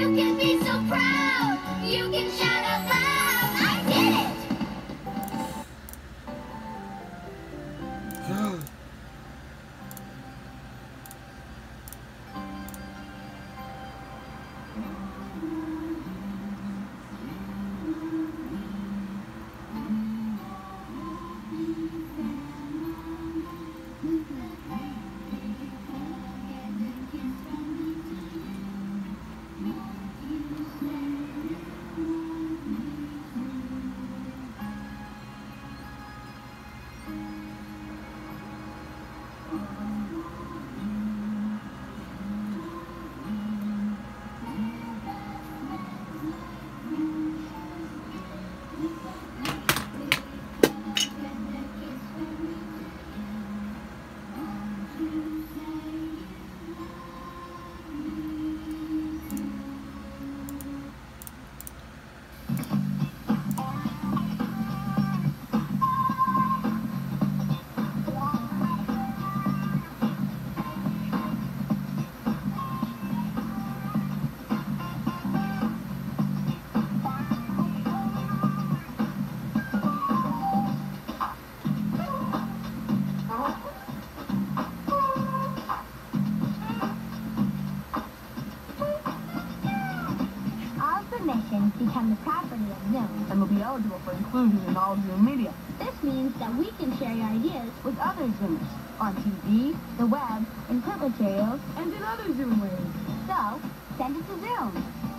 You can be so proud. You can shout become the property of Zoom. and will be eligible for inclusion in all Zoom media This means that we can share your ideas with other Zoomers on TV, the web, in print materials, and in other Zoom ways. so send it to Zoom.